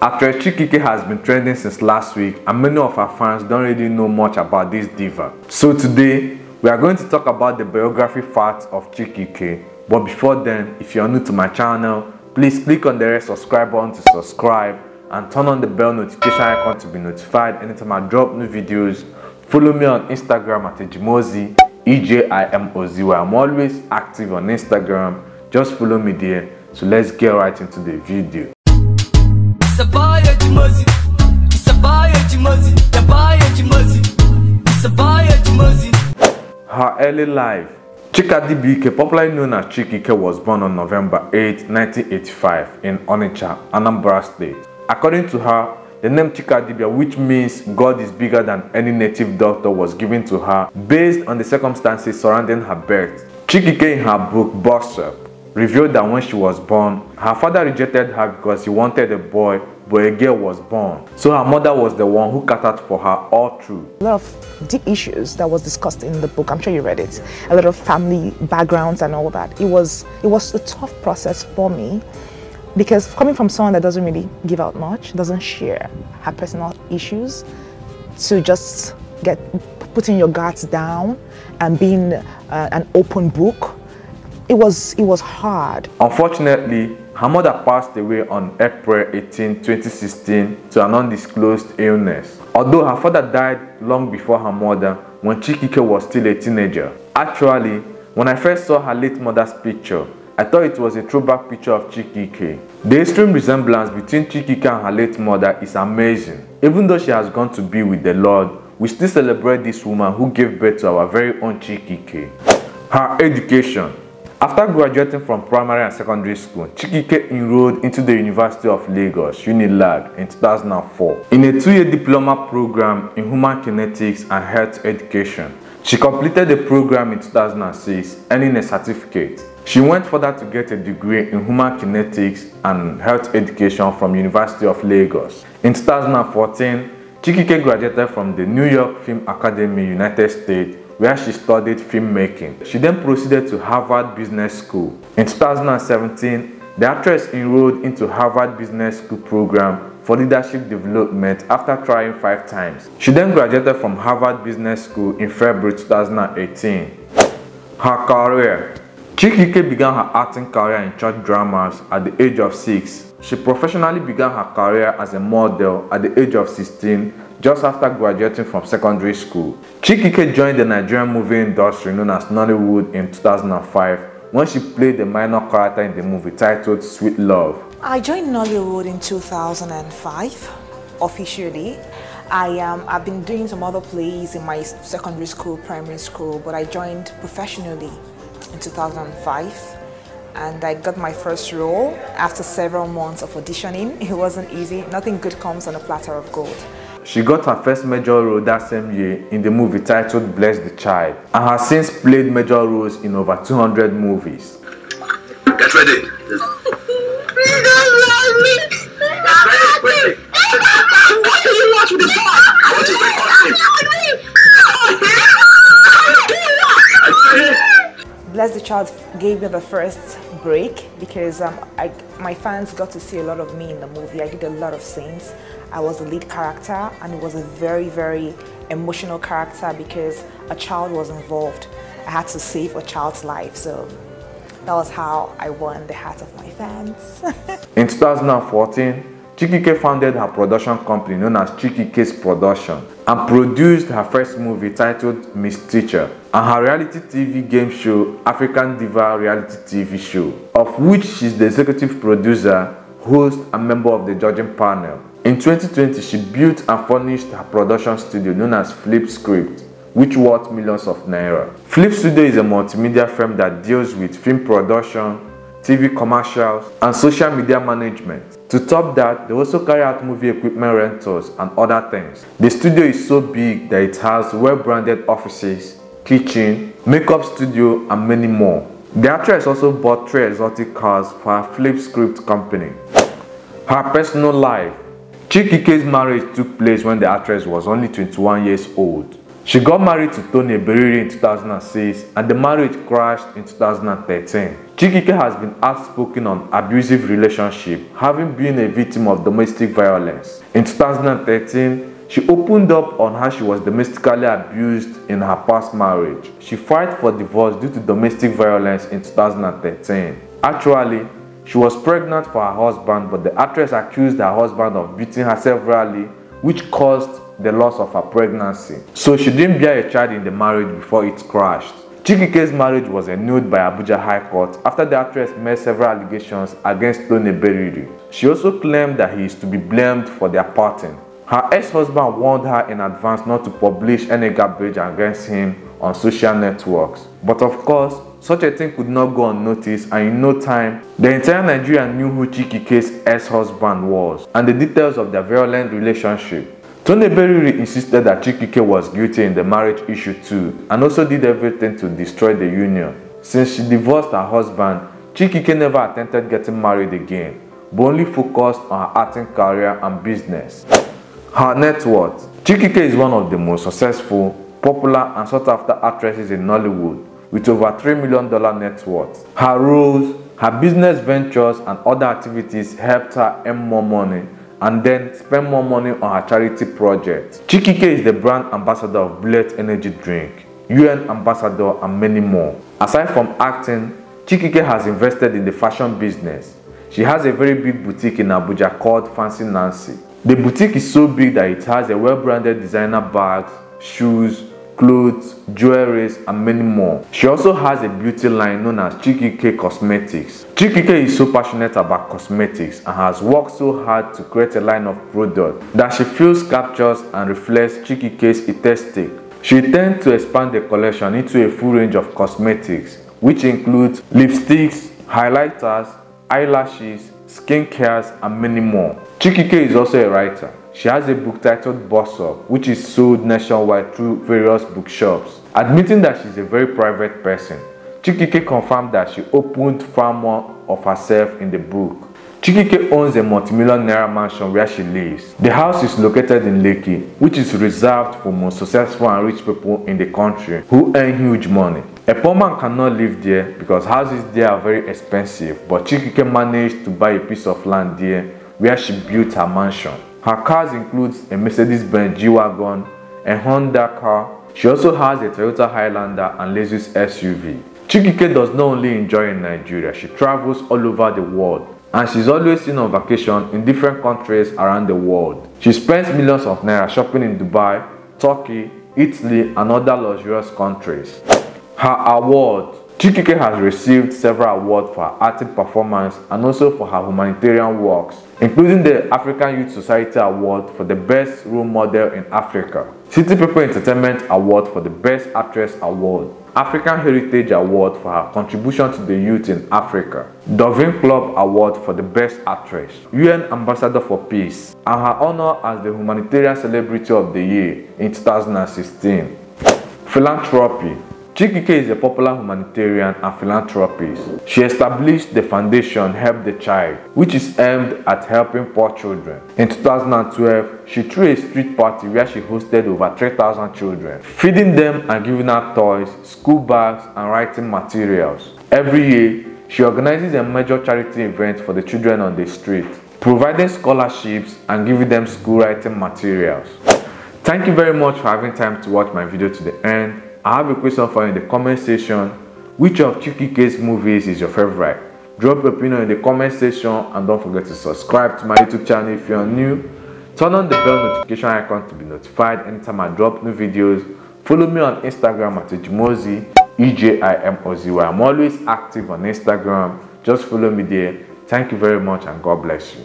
Actress Chika Ike has been trending since last week and many of her fans don't really know much about this diva. So today, we are going to talk about the biography facts of Chika Ike. But before then, if you are new to my channel, please click on the red subscribe button to subscribe and turn on the bell notification icon to be notified anytime I drop new videos. Follow me on Instagram at Ejimozy, E-J-I-M-O-Z, where I'm always active on Instagram. Just follow me there. So let's get right into the video. It's a boy Ejimozy. It's a boy Ejimozy. The boy Ejimozy. It's a boy Ejimozy. Her early life. Chika Dibia Ike, popularly known as Chika Ike, was born on November 8, 1985 in Onitsha, Anambra State. According to her, the name Chika Dibia, which means God is bigger than any native doctor, was given to her based on the circumstances surrounding her birth. Chika Ike in her book Boss Up revealed that when she was born, her father rejected her because he wanted a boy, but a girl was born. So her mother was the one who catered for her all through. a lot of deep issues that was discussed in the book. I'm sure you read it. A lot of family backgrounds and all that. It was it was a tough process for me because coming from someone that doesn't really give out much, doesn't share her personal issues, to just get putting your guards down and being uh, an open book, it was it was hard. Unfortunately, her mother passed away on April 18, 2016 to an undisclosed illness. Although her father died long before her mother when Chika Ike was still a teenager. Actually, when I first saw her late mother's picture, I thought it was a throwback picture of Chika Ike. The extreme resemblance between Chika Ike and her late mother is amazing. Even though she has gone to be with the Lord, we still celebrate this woman who gave birth to our very own Chika Ike. Her education. After graduating from primary and secondary school, Chikike enrolled into the University of Lagos, UNILAG, in 2004 in a two-year diploma program in human kinetics and health education. She completed the program in 2006, earning a certificate. She went further to get a degree in human kinetics and health education from University of Lagos. In 2014, Chikike graduated from the New York Film Academy, United States, where she studied filmmaking. She then proceeded to Harvard Business School. In 2017, the actress enrolled into Harvard Business School program for leadership development after trying five times. She then graduated from Harvard Business School in February 2018. Her career Chika Ike began her acting career in church dramas at the age of 6. She professionally began her career as a model at the age of 16 just after graduating from secondary school. Chika Ike joined the Nigerian movie industry known as Nollywood in 2005 when she played the minor character in the movie titled Sweet Love. I joined Nollywood in 2005 officially. I um, I've been doing some other plays in my secondary school, primary school, but I joined professionally in 2005 and I got my first role after several months of auditioning. It wasn't easy. Nothing good comes on a platter of gold. She got her first major role that same year in the movie titled Bless the Child and has since played major roles in over 200 movies. Get ready. Please don't love me. Wait, wait, wait. What do you want with this boy? I want to break. Bless the Child gave me the first break because um, I, my fans got to see a lot of me in the movie. I did a lot of scenes. I was the lead character and it was a very, very emotional character because a child was involved. I had to save a child's life. So that was how I won the heart of my fans. In 2014, Chika Ike founded her production company known as Chika Ike's Production and produced her first movie titled Miss Teacher and her reality TV game show African Diva Reality TV Show, of which she's the executive producer, host, and member of the judging panel. In 2020, she built and furnished her production studio known as Flip Script, which worth millions of naira. Flip Studio is a multimedia firm that deals with film production, TV commercials, and social media management. To top that, they also carry out movie equipment rentals and other things. The studio is so big that it has well-branded offices, kitchen, makeup studio, and many more. The actress also bought three exotic cars for her Flip Script company. Her personal life Chika Ike's marriage took place when the actress was only 21 years old. She got married to Tony Beriri in 2006 and the marriage crashed in 2013. Chika Ike has been outspoken on abusive relationship, having been a victim of domestic violence. In 2013, she opened up on how she was domestically abused in her past marriage. She filed for divorce due to domestic violence in 2013. Actually, she was pregnant for her husband, but the actress accused her husband of beating her severally, which caused the loss of her pregnancy. So she didn't bear a child in the marriage before it crashed. Chika Ike's marriage was annulled by Abuja High Court after the actress made several allegations against Tony Beriri. She also claimed that he is to be blamed for their parting. Her ex-husband warned her in advance not to publish any garbage against him on social networks. But of course, such a thing could not go unnoticed and in no time, the entire Nigeria knew who Chika Ike's ex-husband was and the details of their violent relationship. Tony Beriri insisted that Chikike was guilty in the marriage issue too and also did everything to destroy the union. Since she divorced her husband, Chikike never attempted getting married again, but only focused on her acting career and business. Her net worth. Chikike is one of the most successful, popular and sought after actresses in Nollywood with over $3 million net worth. Her roles, her business ventures and other activities helped her earn more money and then spend more money on her charity project. Chikike is the brand ambassador of Bullet Energy Drink, UN ambassador and many more. Aside from acting, Chikike has invested in the fashion business. She has a very big boutique in Abuja called Fancy Nancy. The boutique is so big that it has a well-branded designer bags, shoes, clothes, jewelries, and many more. She also has a beauty line known as Chikike Cosmetics. Chikike is so passionate about cosmetics and has worked so hard to create a line of products that she feels captures and reflects Chikike's aesthetic. She intends to expand the collection into a full range of cosmetics, which includes lipsticks, highlighters, eyelashes, skincares, and many more. Chikike is also a writer. She has a book titled Boss Up, which is sold nationwide through various bookshops. Admitting that she's a very private person, Chika Ike confirmed that she opened far more of herself in the book. Chika Ike owns a multi-million naira mansion where she lives. The house is located in Lekki, which is reserved for most successful and rich people in the country who earn huge money. A poor man cannot live there because houses there are very expensive, but Chika Ike managed to buy a piece of land there where she built her mansion. Her cars includes a Mercedes-Benz G-Wagon, a Honda car. She also has a Toyota Highlander and Lexus SUV. Chikike does not only enjoy in Nigeria, she travels all over the world and she's always seen on vacation in different countries around the world. She spends millions of naira shopping in Dubai, Turkey, Italy and other luxurious countries. Her award Chikike has received several awards for her acting performance and also for her humanitarian works, including the African Youth Society Award for the Best Role Model in Africa, City People Entertainment Award for the Best Actress Award, African Heritage Award for her contribution to the youth in Africa, Dovin Club Award for the Best Actress, UN Ambassador for Peace, and her honor as the Humanitarian Celebrity of the Year in 2016. Philanthropy Chika Ike is a popular humanitarian and philanthropist. She established the foundation Help the Child, which is aimed at helping poor children. In 2012, she threw a street party where she hosted over 3,000 children, feeding them and giving out toys, school bags, and writing materials. Every year, she organizes a major charity event for the children on the street, providing scholarships and giving them school writing materials. Thank you very much for having time to watch my video to the end. I have a question for you in the comment section. Which of Chika Ike's movies is your favorite? Drop your opinion in the comment section and don't forget to subscribe to my YouTube channel if you're new. Turn on the bell notification icon to be notified anytime I drop new videos. Follow me on Instagram at Ejimozy, E-J-I-M-O-Z-Y. I'm always active on Instagram. Just follow me there. Thank you very much and God bless you.